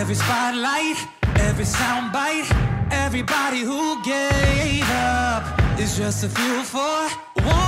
Every spotlight, every soundbite, everybody who gave up is just a fuel for one.